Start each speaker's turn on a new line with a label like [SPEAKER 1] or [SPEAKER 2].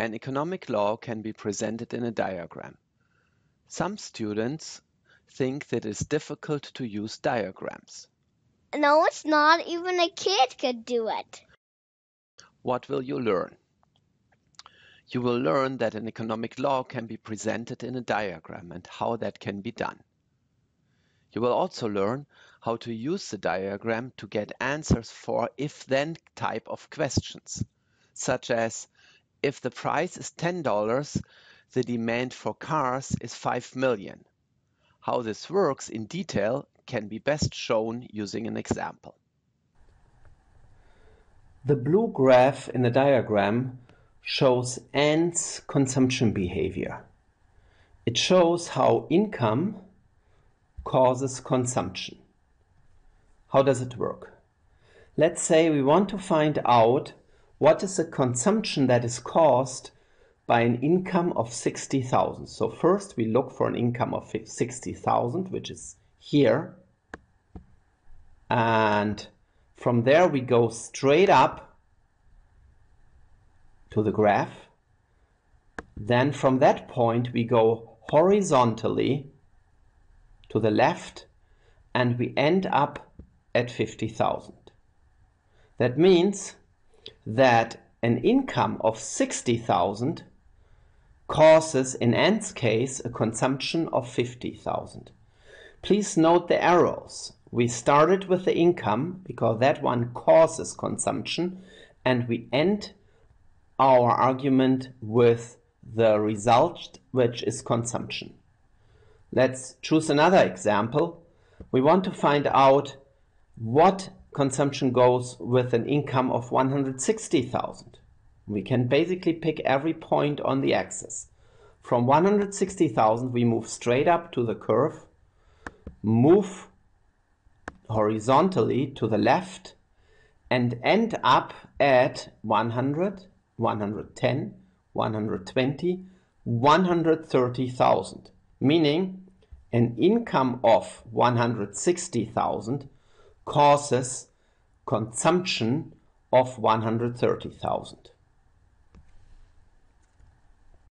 [SPEAKER 1] An economic law can be presented in a diagram. Some students think that it's difficult to use diagrams.
[SPEAKER 2] No, it's not. Even a kid could do it.
[SPEAKER 1] What will you learn? You will learn that an economic law can be presented in a diagram and how that can be done. You will also learn how to use the diagram to get answers for if-then type of questions, such as if the price is $10, the demand for cars is 5 million. How this works in detail can be best shown using an example.
[SPEAKER 3] The blue graph in the diagram shows ants' consumption behavior. It shows how income causes consumption. How does it work? Let's say we want to find out what is the consumption that is caused by an income of 60,000. So first we look for an income of 60,000, which is here. And from there we go straight up to the graph. Then from that point we go horizontally to the left and we end up at 50,000. That means that an income of 60,000 causes, in Ant's case, a consumption of 50,000. Please note the arrows. We started with the income because that one causes consumption and we end our argument with the result which is consumption. Let's choose another example. We want to find out what consumption goes with an income of 160,000. We can basically pick every point on the axis. From 160,000 we move straight up to the curve, move horizontally to the left and end up at 100, 110, 120, 130,000, meaning an income of 160,000 causes consumption of 130,000.